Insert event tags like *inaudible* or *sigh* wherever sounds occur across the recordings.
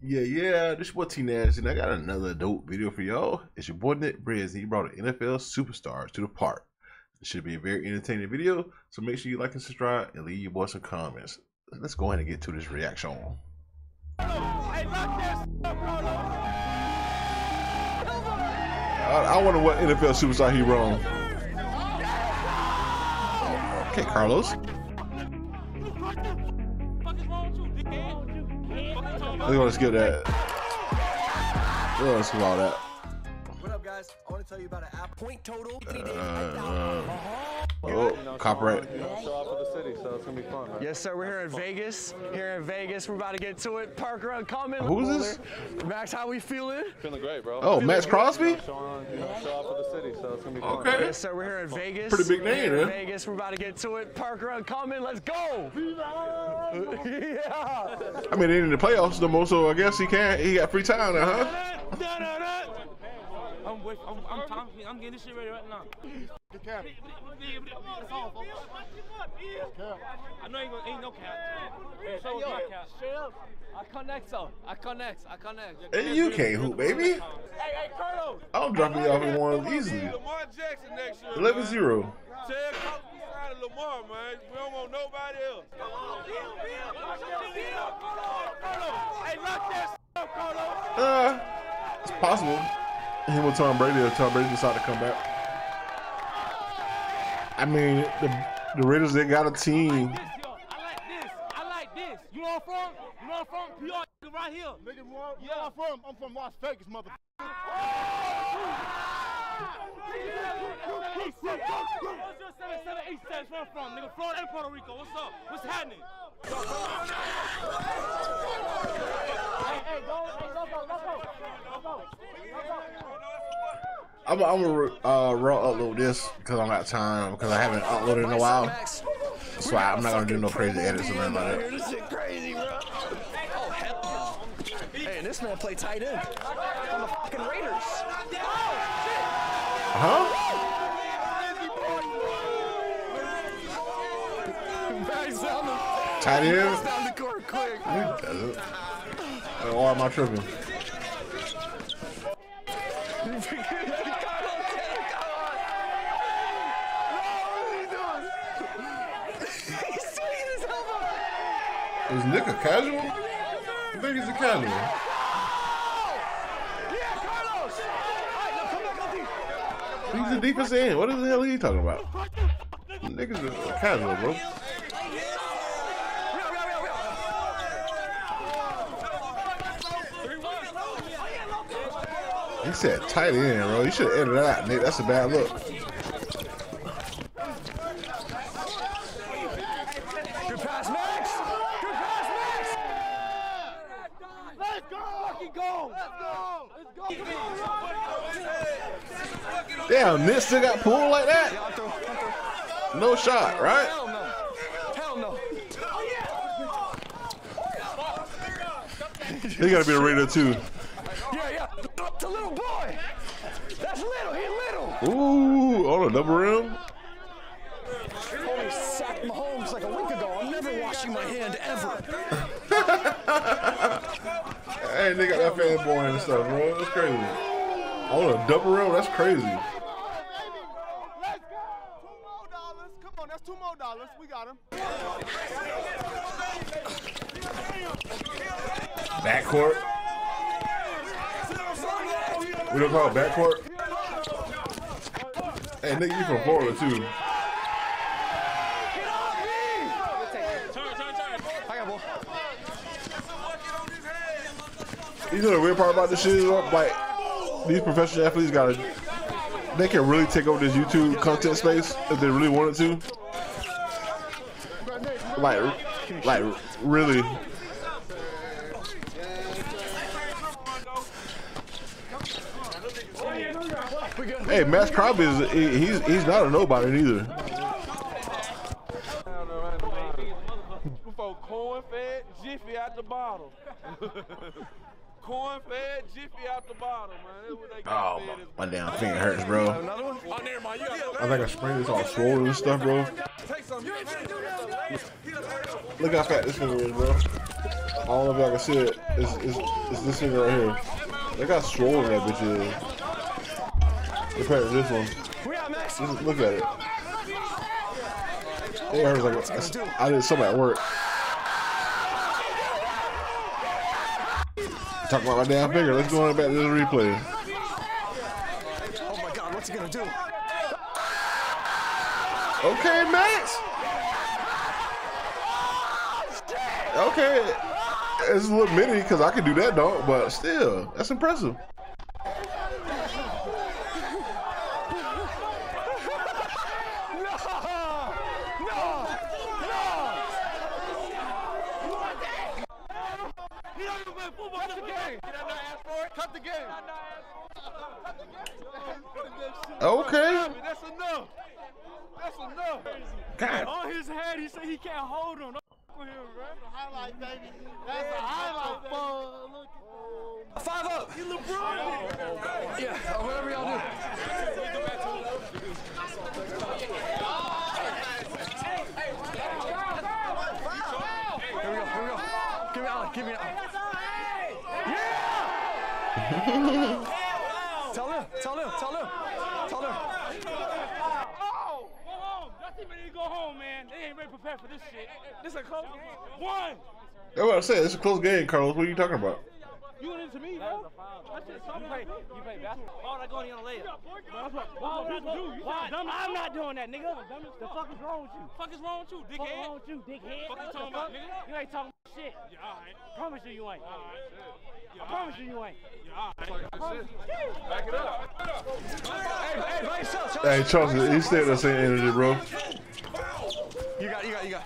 Yeah, yeah, this boy T Nasty, and I got another dope video for y'all. It's your boy Nick Briz, and he brought an NFL superstars to the park. It should be a very entertaining video, so make sure you like and subscribe and leave your boy some comments. Let's go ahead and get to this reaction. I, I wonder what NFL superstar he wrong. Okay, Carlos. Gonna skip that. We're gonna skip all that. What up, guys? I want to tell you about an app point total. Uh, oh, copyright. Yes, sir. We're here in Vegas. Here in Vegas, we're about to get to it. Parker, uncommon. Who's this? Max, how we feeling? Feeling great, bro. Oh, Maxx Crosby. Show on, you know, show off for the city, so it's gonna be fun. Okay. Yes, sir. We're here in Vegas. Pretty big name, Here in huh? Vegas, we're about to get to it. Parker, uncommon. Let's go. *laughs* yeah. I mean, they in the playoffs the most, so I guess he can't. He got free time now, huh? *laughs* I'm with, I'm, I'm, Tom, I'm getting this shit ready right now. I know ain't, gonna, ain't no cap. Hey, so my cap. I connect, so. I connect. I connect. Hey, you can't hoop, baby. Hey, hey, Carlos. I'm dropping you off in one easily. Lamar Jackson next year. 11 0. Tell Coach we signed Lamar, man. We don't want nobody else. Hey, lock that up, Carlos. Uh, it's possible. Him with Tom Brady if Tom Brady decide to come back. I mean, the, the Raiders, they got a team. This, yo, I like this. I like this. You know where I'm from? You know where I'm from? PR nigga right here. Nigga, where, where I'm from? I'm from Las Vegas, mother. East Seven, seven, seven, eight, seven. That's where I'm from, nigga. Florida and Puerto Rico. What's up? What's happening? I'm, gonna uh, raw upload this because I'm out of time because I haven't uploaded in a while. So I, I'm not gonna do no crazy edits or nothing like that. This shit crazy, bro. Oh, hell no. Hey, and this man play tight end on the fucking Raiders. Huh? Max down the, Tight end? down the court quick. Or am I tripping? *laughs* Is Nick a casual? I think he's a casual. He's a defense end. What the hell are you talking about? Niggas a casual, bro. He said tight end, bro. You should edit that out, Nick. That's a bad look. Good pass, Max. Good pass, Max. Let's go! Fucking go! Let's go! Let's go! Damn, Nick still got pulled like that? I'll throw, I'll throw. No shot, right? Hell no. Hell no. He gotta be a Raider too. Up to little boy. That's little. He little. Ooh, on a double rim. Only sacked Mahomes like a week ago. I'm never washing my hand ever. *laughs* Hey, they got that fanboy and stuff, bro. That's crazy. On a double rim, that's crazy. Two more dollars. Come on, that's two more dollars. We got him. Backcourt. We don't call it backcourt. Hey, nigga, you from Florida too. You know the weird part about this shit is like these professional athletes gotta they can really take over this YouTube content space if they really wanted to. Like like really. Hey, Maxx Crosby is he, he's he's not a nobody neither. Corn fed, Jiffy out the bottle. *laughs* Corn fed Jiffy out the bottle, man. That's what they Oh, got fed. my damn finger hurts, bro. Another one? Oh, never mind. You got I think I sprained this all swollen and stuff, bro. Look how fat this finger is, bro. I don't know if y'all can see it. It's, it's, it's this finger right here. Look how swollen that bitch is. Compared to this one. We got Max. Just look at it. It hurts like I did something at work. Talk about my damn finger. Let's go on back to this replay. Oh my god, what's he gonna do? Okay, Max. Okay, it's a little mini because I can do that, dog. But still, that's impressive. He don't even play football. Cut the game. Did I not ask for it? Cut the game. Okay. That's enough. That's enough. God. On his head, he said he can't hold him. Don't f- with him, bro. Highlight, baby. That's a highlight, boy. Look Five up. You LeBron. Yeah, uh, whatever y'all do. Here we go, here we go. Give me Allen, give me Allen. Yeah! tell him, tell him, tell him, tell him. Oh, go home. Y'all team need to go home, man. They ain't ready prepared for this shit. This a close game. One. That's what I said. It's a close game, Carlos. What are you talking about? You went into me, bro. That's just something. You play, you play basketball. Why would I go in on a layup? Why would I go? Why? I'm not doing that, nigga. The fuck is wrong with you? Fuck is wrong with you, dickhead? Fuck wrong with you, dickhead? Fuck you talking about, nigga? You ain't talking shit. Yeah, all right. Promise you, you ain't. All right. I promise you, you ain't. Back it up. Hey, hey, by yourself, Chelsea. Hey, Chelsea, he stayed the same energy, bro. You got, you got, you got.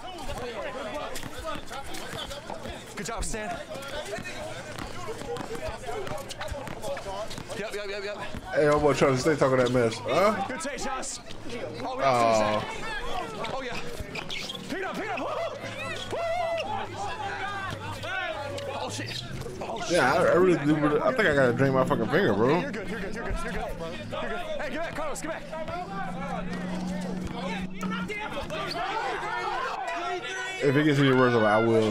Good job, Stan. Yep, yep, yep, yep. Hey, how about Chelsea? Stay talking that mess, huh? Good take, Josh. Oh, we Aw. got finish that. Oh, yeah. Pick it up, pick it up. Woo! Woo! Oh, shit. Oh, shit. Yeah, I, I really do. I think I gotta drain my fucking finger, bro. You're good, you're good, you're good, you're good. You're good. Hey, get back, Carlos, get back. If it gets any worse, I will.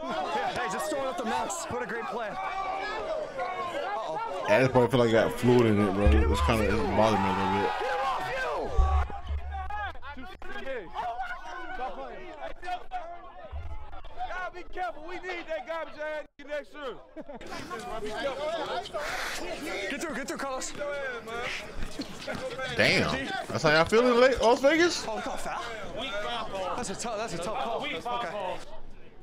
Yeah, hey, just throwing up the mouse. What a great play. Uh-oh. At this point, I feel like I got fluid in it, bro. It's kind of it's bothering me a little bit. Get him off Y'all be careful. We need that garbage ass nigga next year. be careful. you! Get through, get through, Carlos. Go ahead, man. Damn, that's how y'all feeling, late Las Vegas? Oh, we call foul? That's a tough, that's a tough call. Okay.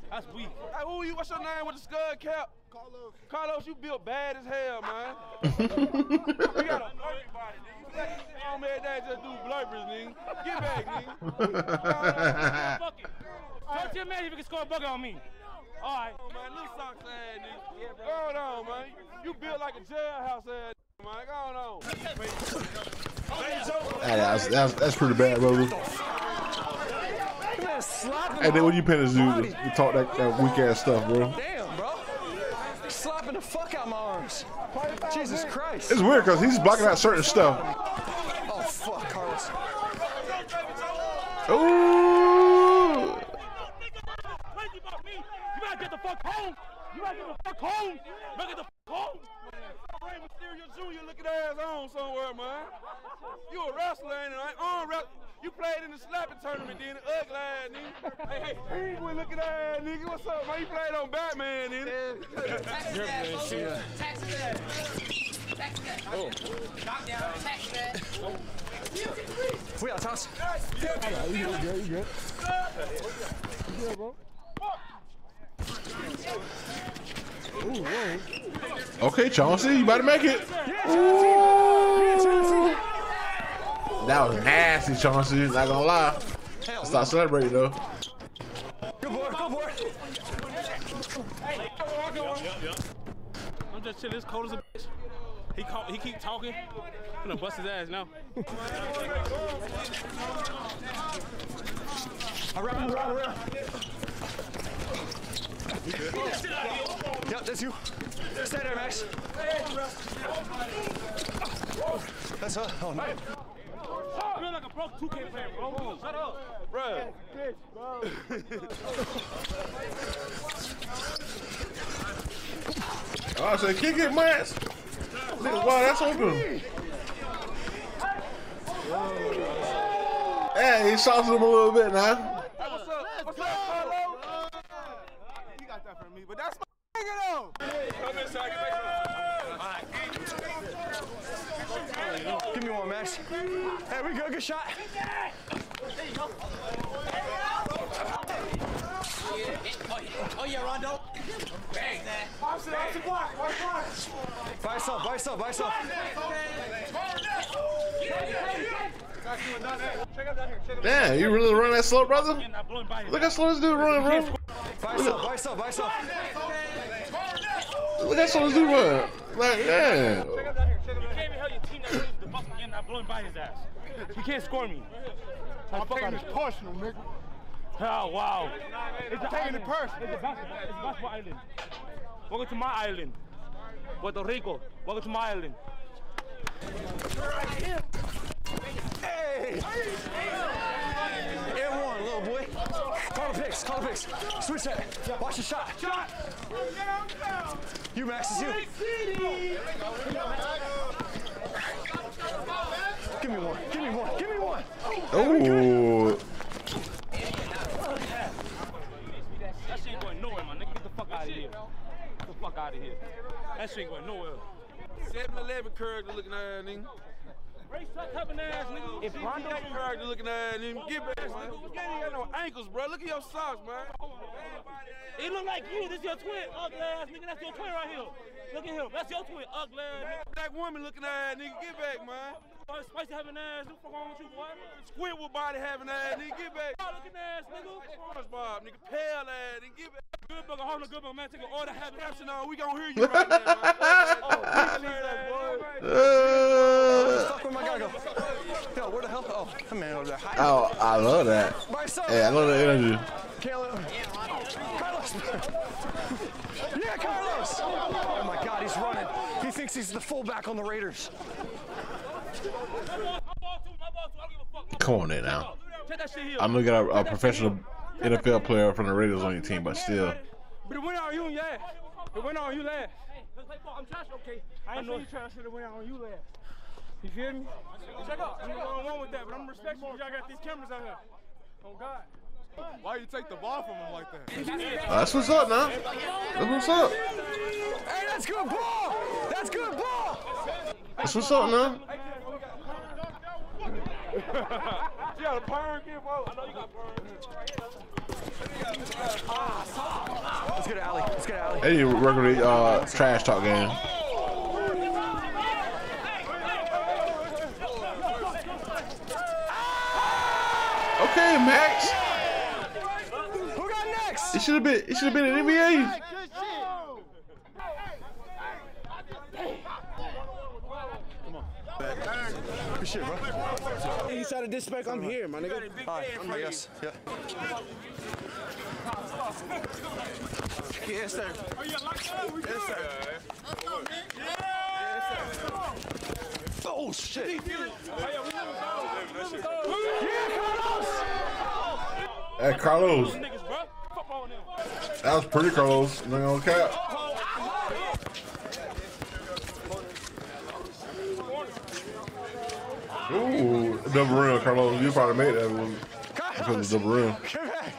Foul. That's weak. Hey, who you? What's your name with the scud cap? Carlos. Carlos, you built bad as hell, man. we got a everybody, nigga. You think you sit home every day just do blurpers, nigga? Get back, nigga. Bucket. Talk to your man if you can score a bucket on me. All right. Oh, man, little socks ass nigga. Go on, man. You built like a jailhouse ass nigga, man. Go on. Hey, that's, that's, that's pretty bad, bro. Man, slapping And then when you pin the zoo, body. you talk that, that weak ass stuff, bro. Damn, bro. Slapping the fuck out my arms. Jesus Christ. It's weird because he's blocking out certain stuff. Oh, fuck, Carlos. Ooh. Crazy about me. You gotta get the fuck home. You gotta get the fuck home. You gotta get the fuck home. Rey Mysterio Jr. looking ass on somewhere, man. You a wrestler, ain't it? Arm wrestler. You played in the slapping tournament, then the ugly ass nigga. Hey, hey, penguin looking ass nigga. What's up, man? You played on Batman, didn't it? We got toss. Okay, Chauncey, you about to make it. Ooh. That was nasty, Chauncey. Not gonna lie. Hell, Stop celebrating though. Good boy, good boy. I'm just chilling. It's cold as a bitch. He call, he keep talking. I'm gonna bust his ass now. Around, around, around. That's you. Stay there, Max. That's her. Oh, no. You look like a broke 2K player, bro. Shut up. Bro. Oh, I said, kick it, Max. Nigga, wow, that's open. Hey, he shot him a little bit now. Come inside, get back. Give me one, Max. Hey, we good? Good shot. Oh yeah, Rondo. By yourself, by yourself, by yourself. Damn, you really run that slow, brother? Look how slow this dude running, bro. By yourself, by yourself, by yourself. Look how slow this dude run. Like, damn. You can't even help your team that loses the ball and not blowing by his ass. He can't score me. I'm taking this personal, nigga. Oh, wow. It's the Taking it personal. It's the basketball, it's the basketball island. Welcome to my island. Puerto Rico. Welcome to my island. Hey! And one, little boy. Call the picks, call the picks. Switch that. Watch the shot. Shot! You, Max, it's you. Give me one, give me one, give me one. Oh, That shit ain't going nowhere, man. Nigga, get the fuck out of here. Get the fuck out of here. That shit ain't going nowhere. 7-Eleven character looking at nigga. Race truck having ass, nigga. If Rondo CTA character looking at nigga. Get back, nigga. You ain't got no ankles, bro. Look at your socks, man. It look like you. This your twin, ugly ass nigga. That's your twin right here. Look at him. That's your twin, ugly ass nigga. Black woman looking at nigga. Get back, man. Boy, Spicy having ass. What the fuck wrong with you, boy? Squidward body having that nigga. Get back. Oh, looking ass, nigga. SpongeBob, nigga. Pale ass nigga. Get back. Good burger, hold on, good burger, man. Take an order, have it. Caption on. We gon' hear you right now, man. *laughs* Oh, Fuck, oh, where my guy go? Yo, where the hell? Oh, that man over there. Oh, I love that. By. Hey, I love the energy. Can't let Carlos. yeah, Carlos. Oh my God, he's running. He thinks he's the fullback on the Raiders. My ball too, my ball too. I don't give a fuck. My Come on there now. Take that shit here. I know you got a, a professional NFL player from the Raiders on your team, but still. But it went on you, yeah. It went on you last. I'm trash, okay. I ain't know you trash, it went on you last. You feel me? Check out. I'm going on with that, but I'm respectful. Y'all got these cameras out here. Oh God. Why you take the ball from him like that? That's what's up man. That's what's up. Hey, that's good ball. That's good ball. That's what's up now. You got a perm, kid, bro. I know you got perm. Let's get an alley. Let's get an alley. They need to the uh, trash talk game. Okay, Max. Who got next? It should have been. It should have been an NBA. Good shit, bro. You try to disrespect, I'm here, my nigga. All right, I guess. Yeah. Yes, sir. Yes, sir. Oh shit. Hey, Carlos. Niggas, bro. Fuck on them. That was pretty Carlos. I'm not gonna cap. Ooh, double rim, Carlos. You probably made that one because of double rim. Come back.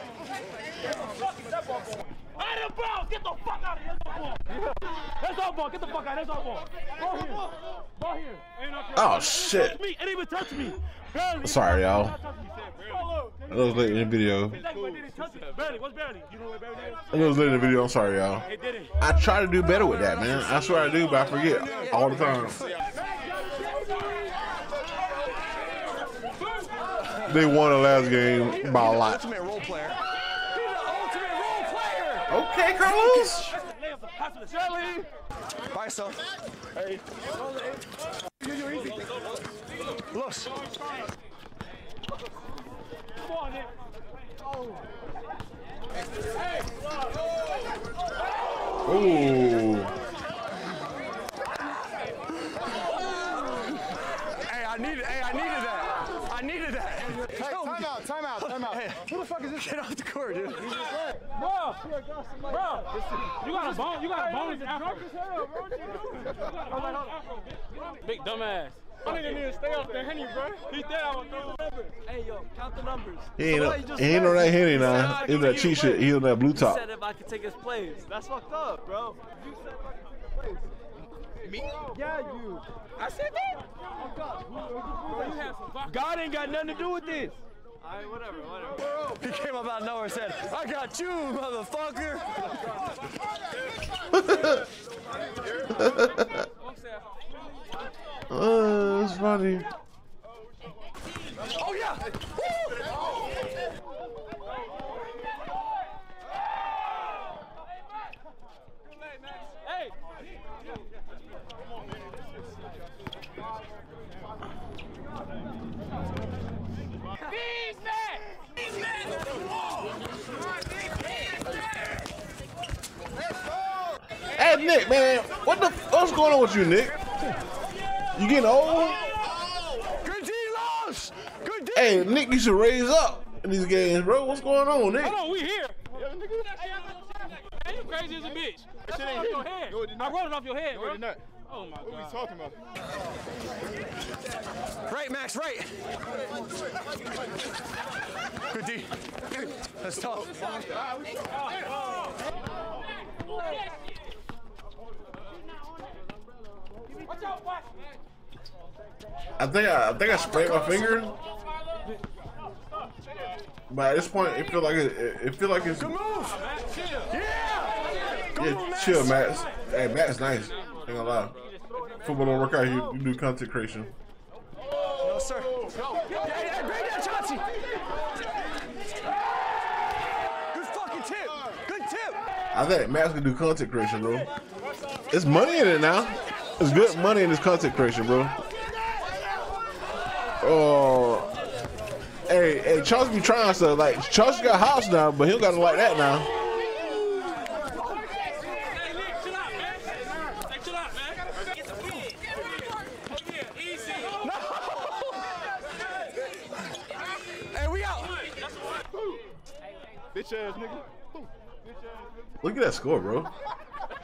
Hey, the ball! Get the fuck out of here! That's our ball! Get the fuck out! That's our ball! Ball here! Ball here! Oh shit! It didn't even touch me! Barely! Sorry, y'all. Not touch me, Sam. That was late in the video. Exactly, but it didn't touch it. Barely. What's barely? You know what barely is? That was late in the video. I'm sorry, y'all. I try to do better with that, man. I swear I do, but I forget all the time. They won the last game by a lot. Ultimate role player. He's the ultimate role player. Okay, Carlos. Lay up the pass to the Shelly! By yourself. Hey. Los. Come on, Nick. Ooh. Hey, I needed. Hey, I needed that. I needed that. Hey, time out, time out, time out. Who the fuck is this? Get off the court, dude. Bro, bro, you got a bone, you got a bonus afro. Big dumbass. I need to stay off the henny, bro. He down, bro. Hey, yo, count the numbers. He ain't, no, he ain't on that henny now. He on that cheat shit. He on that blue top. said if I could take his place. That's fucked up, bro. You said if I could take his place. Me? Yeah, you. I said that? Oh, God. Bro, you have some vodka. God ain't got nothing to do with this. Alright, whatever, whatever. He came up out of nowhere and said, I got you, motherfucker. *laughs* Uh, it's funny. Oh, yeah. Hey! Hey Nick, man, what the what's going on with you, Nick? You getting old? Good D, Los. Good D. Hey, Nick, you should raise up in these games, bro. What's going on, Nick? Hold on, we here. Hey, you crazy as a bitch. That's shit ain't off your me. head. No, it did I not. rolled it off your head, No, bro. it. Oh my What are we talking about? Right, Max, right. Good D. That's tough. Watch out, watch. I think I, I think I sprayed my finger. But at this point, it feel like it, it, it feel like it's Move. Yeah. Yeah. Chill, Matt. Hey, Matt's nice. Ain't gonna lie. Football don't work out. You, you do content creation. No, sir. Yeah, yeah, bring that, Chauncey. Good fucking tip. Good tip. I think Matt's gonna do content creation, bro. It's money in it now. It's good money in this content creation, bro. Oh. Hey, hey, Charles be trying stuff. Like Charles got house now, but he don't got it like that now. Hey, Nick, chill out, man. Hey, chill out, man. Get the kid. Yeah, easy. Hey, we out. Bitch ass nigga. Look at that score, bro.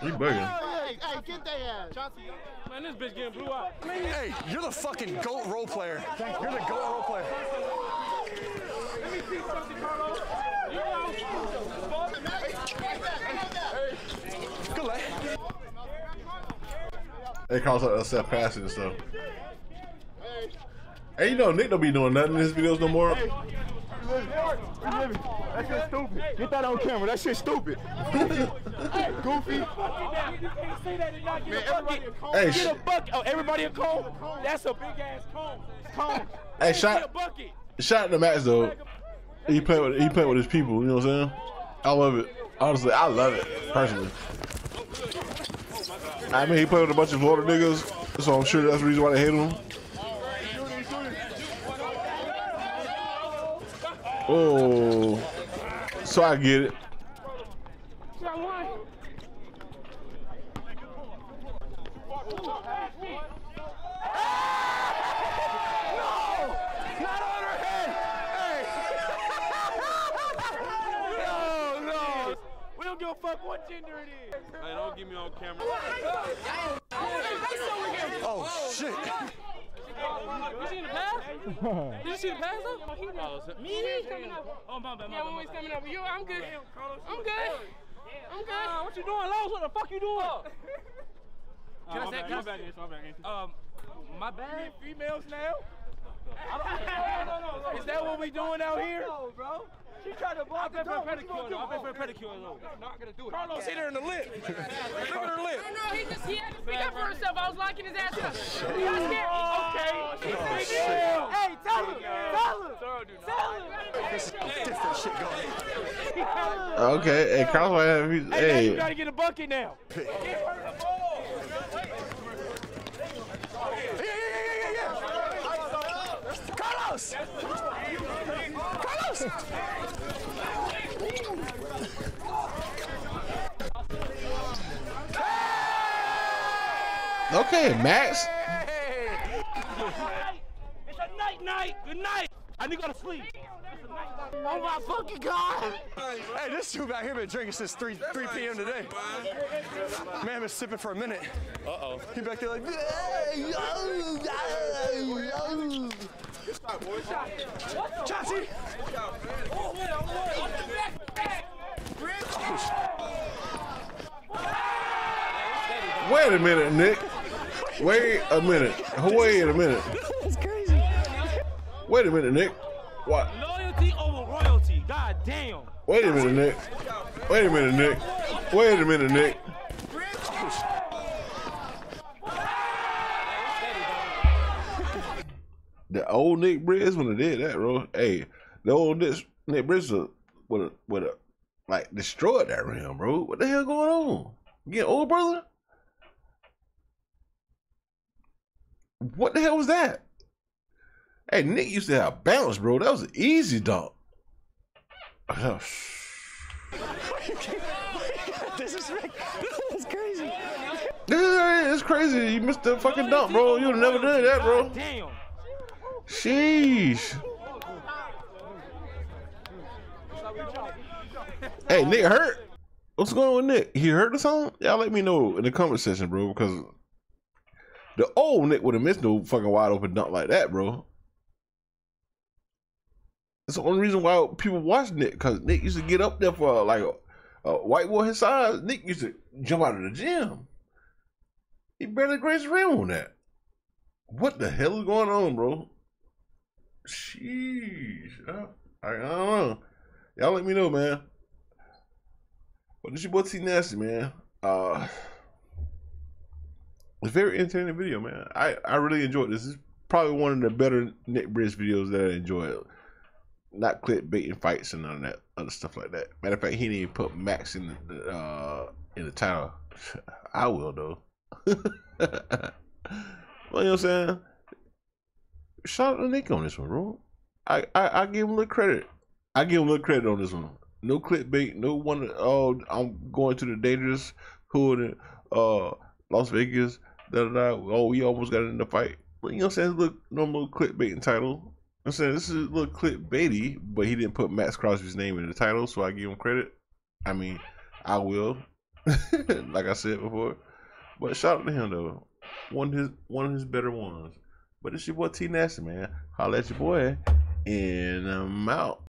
He bugging. Hey, hey, get that ass. Chauncey. Man, this bitch getting blew out. Hey, you're the fucking GOAT role player. You're the GOAT role player. Let me see something, Carlos. You know. Good lad. They call it uh, self passing and stuff. Hey, you know Nick don't be doing nothing in his videos no more. That shit stupid. Get that on camera. That shit stupid. *laughs* Goofy. You can't say that and not get Man, a everybody bucket. a cone. Hey, Get sh- a bucket. Oh, everybody a cone? That's a big ass cone. Cone. hey, Get a shout bucket. shout out to Max though. He played with he play with his people. You know what I'm saying? I love it. Honestly, I love it personally. I mean, he played with a bunch of Florida niggas, so I'm sure that's the reason why they hate him. Oh, so I get it. Shot one. Not on her head. Hey. no, no. We don't give a fuck what gender it is. Hey, don't get me on camera. Oh, shit. You seen the pass? Did you see the pass though? Me? Oh, my bad, my Yeah, when we bad. coming up, you, I'm good. I'm good. I'm good. Uh, what you doing, Lowe's? What the fuck you doing? Can I my say- bad, can I my bad, my bad, Um, my bad. Females now? I don't, *laughs* no, no, no, no. Is that what we doing out here? No, bro. She tried to block the door. What you gonna do? I bet for a pedicure though. Not gonna do it. Carlos hit her in the lip. Look at her lip. I know he just he had to speak up for himself. I was locking his ass up. He got scared. Okay. Hey, tell him. Tell him. Tell him. This is different shit going Okay, hey, Carlos might have Hey, now you hey, gotta get a bucket now. Yeah, yeah, yeah, yeah, yeah. Carlos! Carlos! Okay, Max. It's a night night. Good night. I need to go to sleep. Oh my fucking god! Hey, this dude back here been drinking since 3 3 p.m. today. Man been sipping for a minute. Uh oh. He back there like. Chauncey! Wait a minute, Nick. Wait a minute. Wait a minute. That's crazy. Wait a minute, Nick. What? Loyalty over royalty. God damn. Wait a minute, Nick. Wait a minute, Nick. Wait a minute, Nick. The old Nick Briz when they did that, bro. Hey, the old Nick, Nick Briz would have would have like destroyed that rim, bro. What the hell going on? You getting old, brother? What the hell was that? Hey, Nick used to have balance, bro. That was an easy dunk. *laughs* this is *laughs* That's crazy. It's crazy. You missed the fucking dunk, bro. You'd have never done that, bro. Damn. Sheesh. Hey, Nick hurt. What's going on with Nick? He hurt or something? Y'all let me know in the comment section, bro, because the old Nick would have missed no fucking wide open dunk like that, bro. That's the only reason why people watch Nick, because Nick used to get up there for like a, a white boy his size. Nick used to jump out of the gym. He barely grazed rim on that. What the hell is going on, bro? Sheesh. Uh, I, I don't know. Y'all let me know, man. But this your boy T Nasty, man. Uh it's very entertaining video, man. I, I really enjoyed this. Is probably one of the better Nick Briz videos that I enjoyed. Not clickbait and fights and of that other stuff like that. Matter of fact, he didn't even put Max in the uh in the title. *laughs* I will though. *laughs* well, you know what I'm saying? Shout out to Nick on this one, bro. I, I, I give him a little credit. I give him a little credit on this one. No clickbait, no one. Oh, I'm going to the dangerous hood in uh, Las Vegas. Da, da, da. Oh, we almost got in the fight. But you know what I'm saying? Look, normal clickbait title. I'm saying this is a little clickbaity, but he didn't put Maxx Crosby's name in the title, so I give him credit. I mean, I will, *laughs* like I said before. But shout out to him though. One of his one of his better ones. But it's your boy T Nasty, man. Holla at your boy. And I'm out.